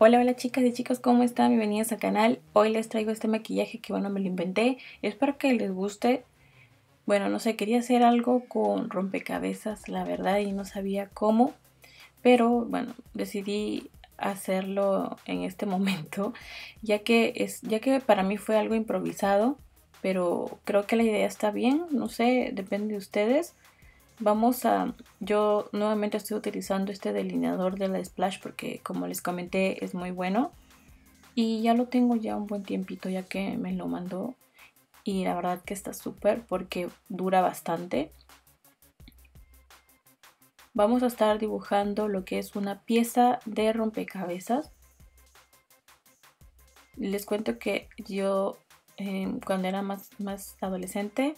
Hola, hola chicas y chicos, ¿cómo están? Bienvenidos al canal. Hoy les traigo este maquillaje que bueno, me lo inventé. Espero que les guste. Bueno, no sé, quería hacer algo con rompecabezas, la verdad, y no sabía cómo. Pero bueno, decidí hacerlo en este momento, ya que, es, ya que para mí fue algo improvisado. Pero creo que la idea está bien, no sé, depende de ustedes. Vamos a, yo nuevamente estoy utilizando este delineador de la Splash porque como les comenté es muy bueno. Y ya lo tengo ya un buen tiempito ya que me lo mandó. Y la verdad que está súper porque dura bastante. Vamos a estar dibujando lo que es una pieza de rompecabezas. Les cuento que yo eh, cuando era más, más adolescente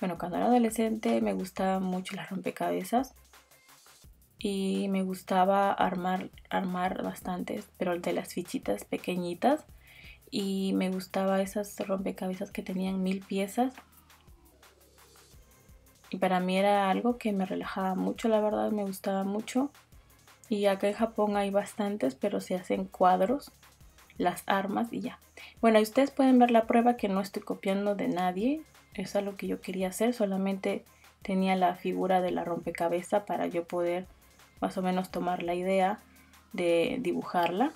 bueno, cuando era adolescente me gustaban mucho las rompecabezas y me gustaba armar, armar bastantes, pero de las fichitas pequeñitas. Y me gustaba esas rompecabezas que tenían mil piezas. Y para mí era algo que me relajaba mucho, la verdad me gustaba mucho. Y acá en Japón hay bastantes, pero se hacen cuadros, las armas y ya. Bueno, ustedes pueden ver la prueba que no estoy copiando de nadie, es lo que yo quería hacer, solamente tenía la figura de la rompecabezas para yo poder más o menos tomar la idea de dibujarla.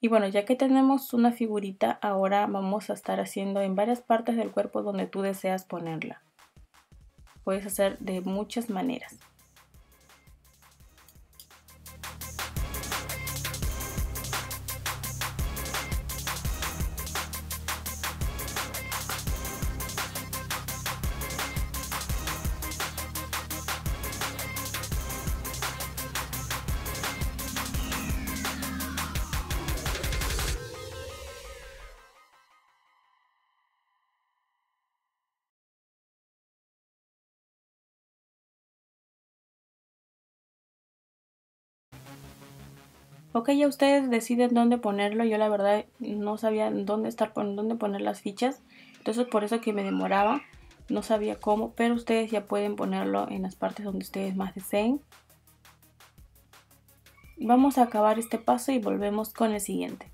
Y bueno, ya que tenemos una figurita, ahora vamos a estar haciendo en varias partes del cuerpo donde tú deseas ponerla. Puedes hacer de muchas maneras. Ok, ya ustedes deciden dónde ponerlo. Yo la verdad no sabía dónde estar dónde poner las fichas. Entonces por eso que me demoraba. No sabía cómo, pero ustedes ya pueden ponerlo en las partes donde ustedes más deseen. Vamos a acabar este paso y volvemos con el siguiente.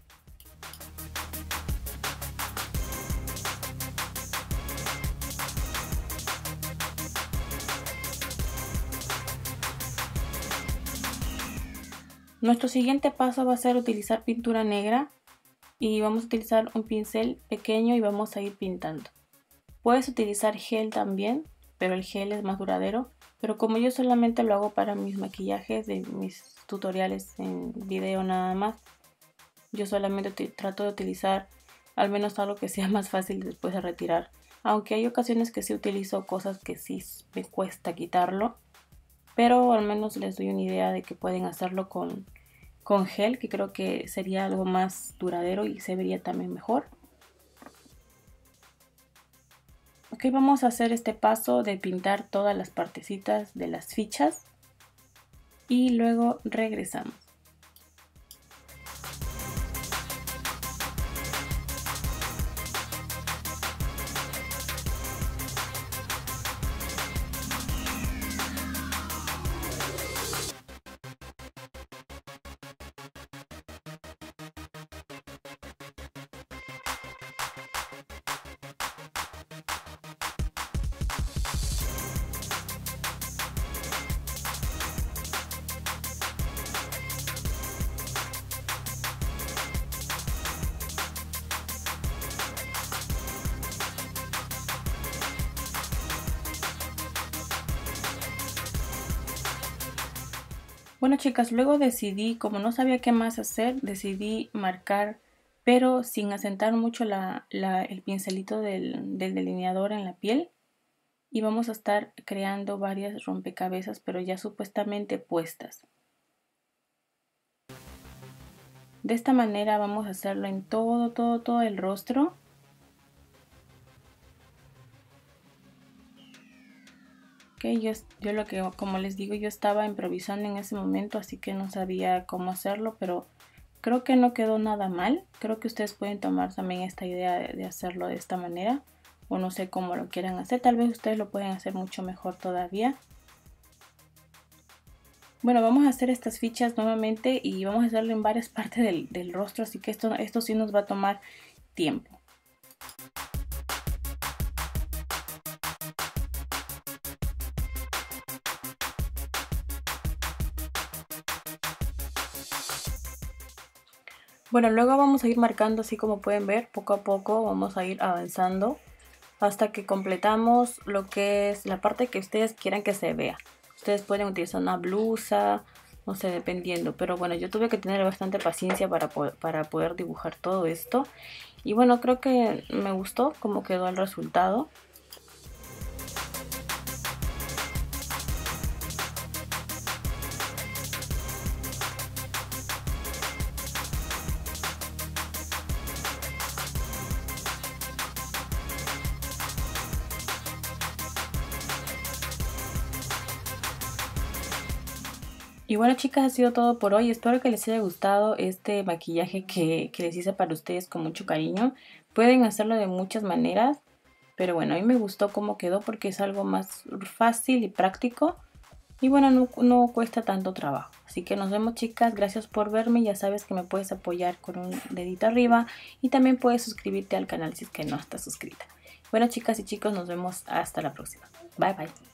Nuestro siguiente paso va a ser utilizar pintura negra y vamos a utilizar un pincel pequeño y vamos a ir pintando. Puedes utilizar gel también, pero el gel es más duradero. Pero como yo solamente lo hago para mis maquillajes de mis tutoriales en video nada más, yo solamente trato de utilizar al menos algo que sea más fácil después de retirar. Aunque hay ocasiones que sí utilizo cosas que sí me cuesta quitarlo pero al menos les doy una idea de que pueden hacerlo con, con gel, que creo que sería algo más duradero y se vería también mejor. Ok, vamos a hacer este paso de pintar todas las partecitas de las fichas y luego regresamos. Bueno chicas, luego decidí, como no sabía qué más hacer, decidí marcar, pero sin asentar mucho el pincelito del, del delineador en la piel. Y vamos a estar creando varias rompecabezas, pero ya supuestamente puestas. De esta manera vamos a hacerlo en todo, todo, todo el rostro. Yo, lo que, como les digo, yo estaba improvisando en ese momento, así que no sabía cómo hacerlo, pero creo que no quedó nada mal. Creo que ustedes pueden tomar también esta idea de, hacerlo de esta manera, o no sé cómo lo quieran hacer. Tal vez ustedes lo pueden hacer mucho mejor todavía. Bueno, vamos a hacer estas fichas nuevamente y vamos a hacerlo en varias partes del, del rostro, así que esto, esto sí nos va a tomar tiempo. Bueno, luego vamos a ir marcando así como pueden ver, poco a poco vamos a ir avanzando hasta que completamos lo que es la parte que ustedes quieran que se vea. Ustedes pueden utilizar una blusa, no sé, dependiendo. Pero bueno, yo tuve que tener bastante paciencia para para poder dibujar todo esto. Y bueno, creo que me gustó cómo quedó el resultado. Y bueno chicas, ha sido todo por hoy. Espero que les haya gustado este maquillaje que, les hice para ustedes con mucho cariño. Pueden hacerlo de muchas maneras, pero bueno, a mí me gustó cómo quedó porque es algo más fácil y práctico. Y bueno, no, no cuesta tanto trabajo. Así que nos vemos chicas, gracias por verme. Ya sabes que me puedes apoyar con un dedito arriba y también puedes suscribirte al canal si es que no estás suscrita. Bueno chicas y chicos, nos vemos hasta la próxima. Bye bye.